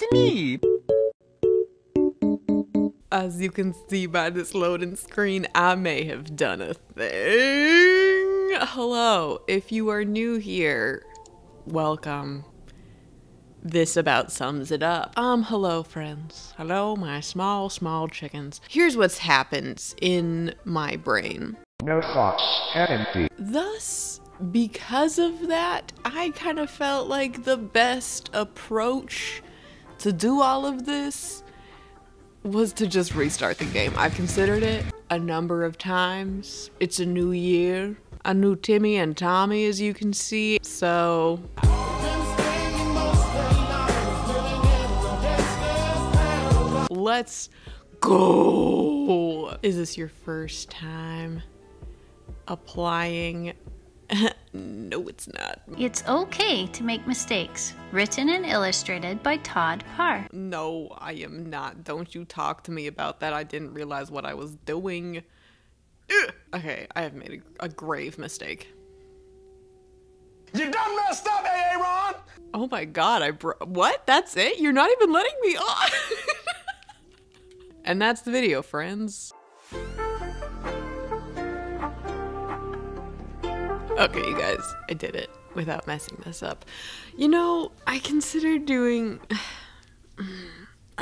it's me. As you can see by this loading screen, I may have done a thing. Hello, if you are new here, welcome. This about sums it up. Um, hello, friends. Hello, my small, small chickens. Here's what's happened in my brain. No thoughts, head empty. Thus, because of that, I kind of felt like the best approach to do all of this was to just restart the game. I've considered it a number of times. It's a new year, a new Timmy and Tommy, as you can see. So. Let's go. Is this your first time applying? no, it's not. It's okay to make mistakes. Written and illustrated by Todd Parr. No, I am not. Don't you talk to me about that. I didn't realize what I was doing. Ugh. Okay, I have made a, a grave mistake. You done messed up, Aaron! Oh my god, I bro- What? That's it? You're not even letting me on? and that's the video, friends. Okay, you guys, I did it without messing this up. You know, I considered doing.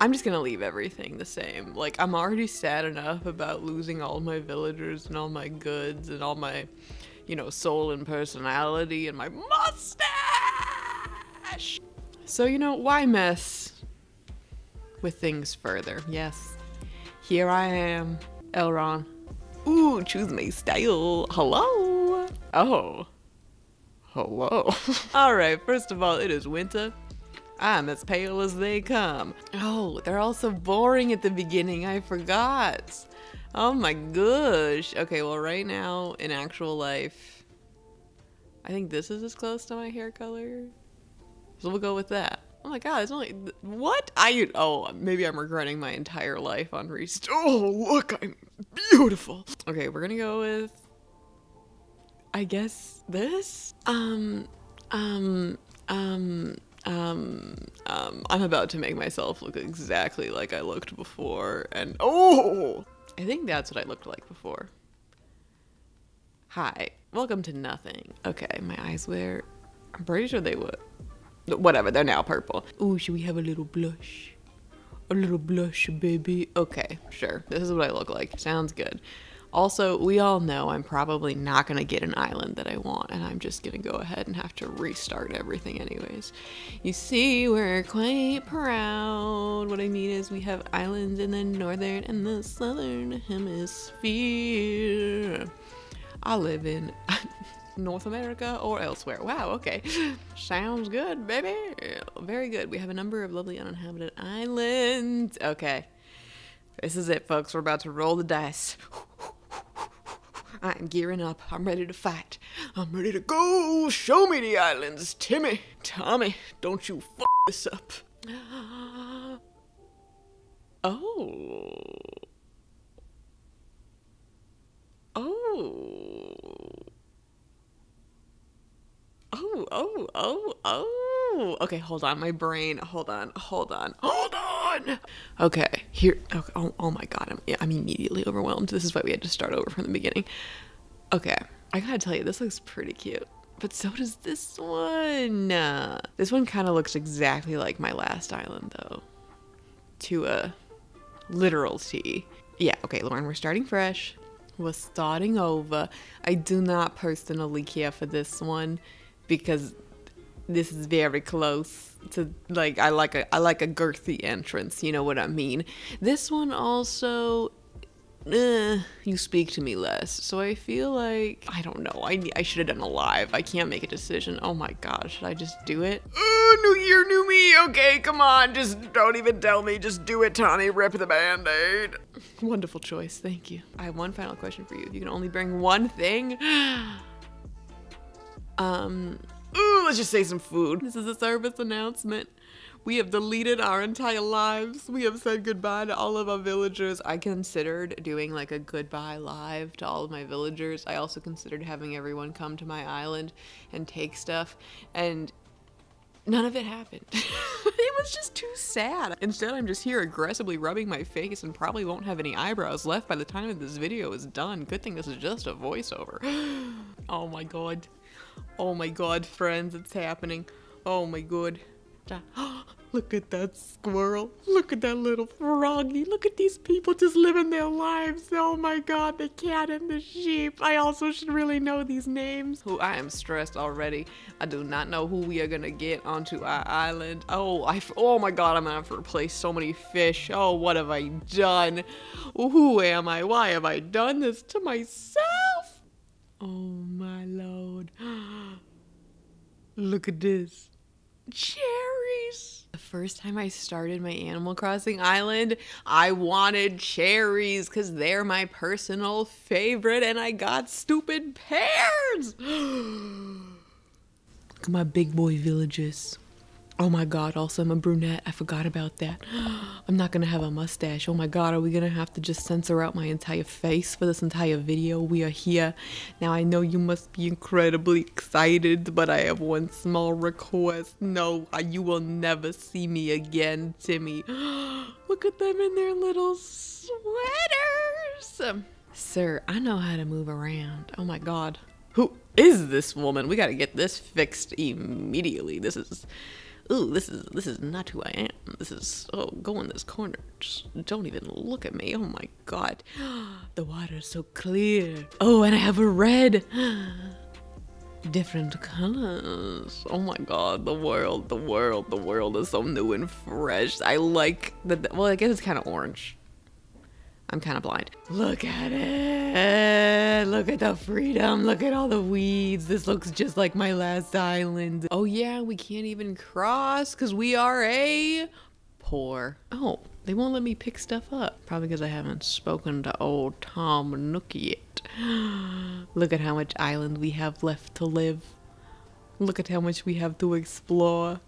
I'm just gonna leave everything the same. Like, I'm already sad enough about losing all my villagers and all my goods and all my, you know, soul and personality and my mustache! So, you know, why mess with things further? Yes, here I am, Elrond. Ooh, choose my style. Hello. Oh. Hello. all right, first of all, it is winter. I'm as pale as they come. Oh, they're all so boring at the beginning. I forgot. Oh my gosh. Okay, well, right now in actual life, I think this is as close to my hair color. So we'll go with that. Oh my god, it's only what I oh maybe I'm regretting my entire life on rest. Oh look, I'm beautiful. Okay, we're gonna go with I guess this. Um, um, um, um, um. I'm about to make myself look exactly like I looked before, and oh, I think that's what I looked like before. Hi, welcome to nothing. Okay, my eyes were. I'm pretty sure they would whatever, they're now purple. Ooh, should we have a little blush? A little blush, baby. Okay, sure. This is what I look like. Sounds good. Also, we all know I'm probably not going to get an island that I want, and I'm just going to go ahead and have to restart everything anyways. You see, we're quite proud. What I mean is we have islands in the northern and the southern hemisphere. I live in North America or elsewhere. Wow, okay. Sounds good, baby. Very good. We have a number of lovely uninhabited islands. Okay. This is it, folks. We're about to roll the dice. I'm gearing up. I'm ready to fight. I'm ready to go. Show me the islands. Timmy, Tommy, don't you f this up. Oh. Oh. Oh, oh, oh, oh. Okay, hold on. My brain. Hold on. Hold on. Hold oh, on. Okay, here. Okay, oh, oh my god. I'm, I'm immediately overwhelmed. This is why we had to start over from the beginning. Okay, I gotta tell you, this looks pretty cute. But so does this one. Uh, this one kind of looks exactly like my last island, though. To a literal T. Yeah, okay, Lauren, we're starting fresh. We're starting over. I do not post personally care for this one because this is very close to like I like a I like a girthy entrance, you know what I mean. This one also uh, you speak to me less. So I feel like I don't know. I I should have done a live. I can't make a decision. Oh my god, should I just do it? Oh, new year, new me. Okay, come on. Just don't even tell me. Just do it, Tommy. Rip the band-aid. Wonderful choice. Thank you. I have one final question for you. If you can only bring one thing, um, ooh, let's just say some food. This is a service announcement. We have deleted our entire lives. We have said goodbye to all of our villagers. I considered doing like a goodbye live to all of my villagers. I also considered having everyone come to my island and take stuff. And none of it happened. it was just too sad. Instead, I'm just here aggressively rubbing my face and probably won't have any eyebrows left by the time that this video is done. Good thing this is just a voiceover. oh my god. Oh my god, friends, it's happening. Oh my god. Look at that squirrel. Look at that little froggy. Look at these people just living their lives. Oh my god, the cat and the sheep. I also should really know these names. Oh, I am stressed already. I do not know who we are gonna get onto our island. Oh, I, oh my god, I'm gonna have to replace so many fish. Oh, what have I done? Who am I? Why have I done this to myself? Oh my lord. Look at this. Cherries. The first time I started my Animal Crossing island, I wanted cherries because they're my personal favorite, and I got stupid pears. Look at my big boy villages. Oh my god, also I'm a brunette. I forgot about that. I'm not gonna have a mustache. Oh my god, are we gonna have to just censor out my entire face for this entire video? We are here. Now I know you must be incredibly excited, but I have one small request. No, uh, you will never see me again, Timmy. Look at them in their little sweaters. Um, sir, I know how to move around. Oh my god. Who is this woman? We gotta get this fixed immediately. This is ooh, this is this is not who I am. This is oh, go in this corner. Just don't even look at me. Oh my god, the water is so clear. Oh, and I have a red. Different colors. Oh my god, the world, the world, the world is so new and fresh. I like the. Well, I guess it's kind of orange. I'm kind of blind. Look at it. Look at the freedom. Look at all the weeds. This looks just like my last island. Oh yeah, we can't even cross because we are a poor. Oh, they won't let me pick stuff up. Probably because I haven't spoken to old Tom Nook yet. Look at how much island we have left to live. Look at how much we have to explore.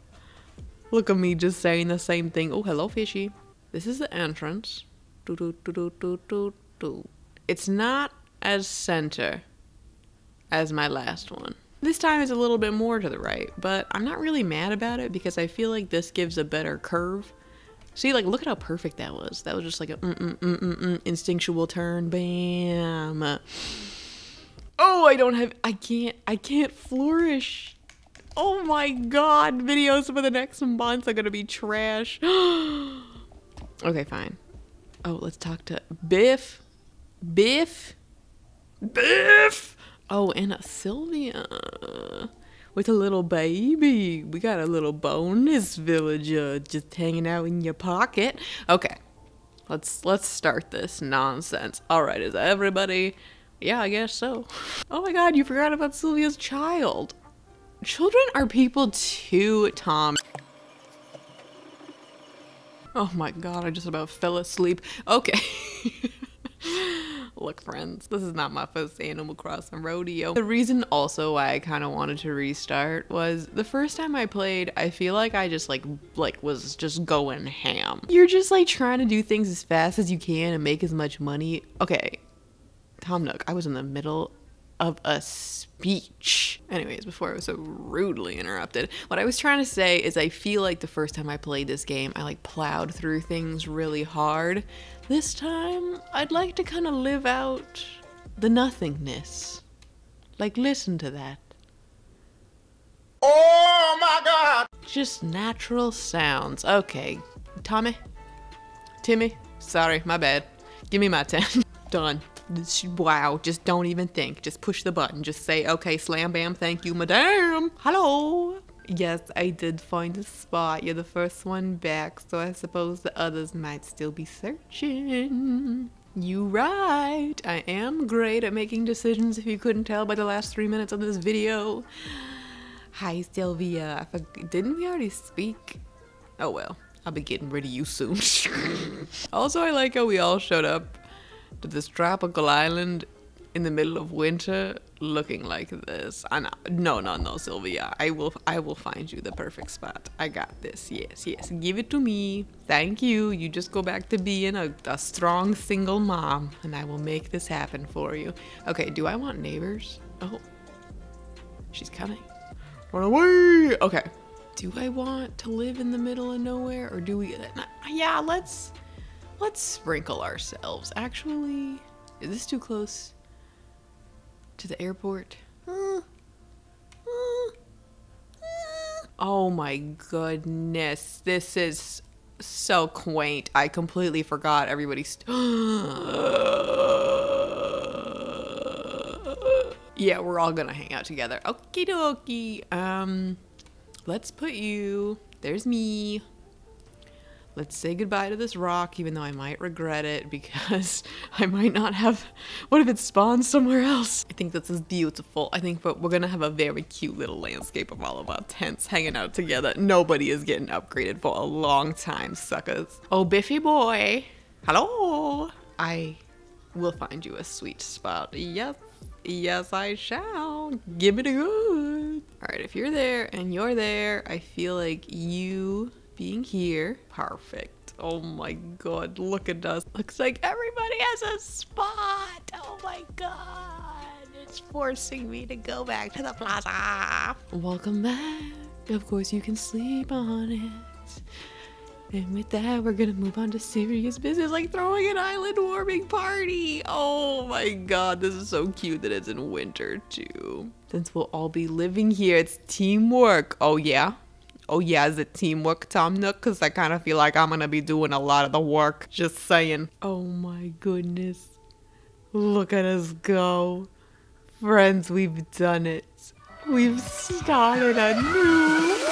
Look at me just saying the same thing. Oh, hello, fishy. This is the entrance. Do, do, do, do, do, do, do. It's not as center as my last one. This time is a little bit more to the right, but I'm not really mad about it because I feel like this gives a better curve. See, like, look at how perfect that was. That was just like a mm mm mm mm, -mm instinctual turn. Bam. Oh, I don't have. I can't. I can't flourish. Oh my god. Videos for the next months are gonna be trash. okay, fine. Oh, let's talk to Biff. Biff. Biff. Oh, and a Sylvia with a little baby. We got a little bonus villager uh, just hanging out in your pocket. Okay. Let's let's start this nonsense. All right, is everybody? Yeah, I guess so. Oh my god, you forgot about Sylvia's child. Children are people too, Tom. Oh my god, I just about fell asleep. Okay. Look, friends, this is not my first Animal Crossing rodeo. The reason also why I kind of wanted to restart was the first time I played, I feel like I just like like was just going ham. You're just like trying to do things as fast as you can and make as much money. Okay, Tom Nook, I was in the middle of a speech. Anyways, before I was so rudely interrupted, what I was trying to say is I feel like the first time I played this game, I like plowed through things really hard. This time, I'd like to kind of live out the nothingness. Like, listen to that. Oh my God! Just natural sounds. Okay, Tommy? Timmy? Sorry, my bad. Give me my 10. Done. Wow, just don't even think. Just push the button. Just say, okay, slam bam, thank you, madam. Hello. Yes, I did find a spot. You're the first one back, so I suppose the others might still be searching. You right. I am great at making decisions if you couldn't tell by the last three minutes of this video. Hi, Sylvia. Didn't we already speak? Oh well, I'll be getting rid of you soon. also, I like how we all showed up to this tropical island in the middle of winter looking like this. Know, no, no, no, Sylvia. I will, I will find you the perfect spot. I got this. Yes, yes. Give it to me. Thank you. You just go back to being a, a strong single mom, and I will make this happen for you. Okay. Do I want neighbors? Oh, she's coming. Run away. Okay. do I want to live in the middle of nowhere or do we uh, Yeah, let's let's sprinkle ourselves. Actually, is this too close to the airport? Oh my goodness. This is so quaint. I completely forgot everybody's. yeah, we're all gonna hang out together. Okie dokie. Um, let's put you. There's me. Let's say goodbye to this rock, even though I might regret it because I might not have. What if it spawns somewhere else? I think this is beautiful. I think we're gonna have a very cute little landscape of all of our tents hanging out together. Nobody is getting upgraded for a long time, suckers. Oh, Biffy boy. Hello. I will find you a sweet spot. Yes. Yes, I shall. Give it a good. All right, if you're there and you're there, I feel like you being here. Perfect. Oh my god, look at us. Looks like everybody has a spot. Oh my god. It's forcing me to go back to the plaza. Welcome back. Of course, you can sleep on it. And with that, we're gonna move on to serious business, like throwing an island warming party. Oh my god, this is so cute that it's in winter too. Since we'll all be living here, it's teamwork. Oh yeah? Oh yeah, is it teamwork, Tom Nook? Because I kind of feel like I'm going to be doing a lot of the work. Just saying. Oh my goodness. Look at us go. Friends, we've done it. We've started a new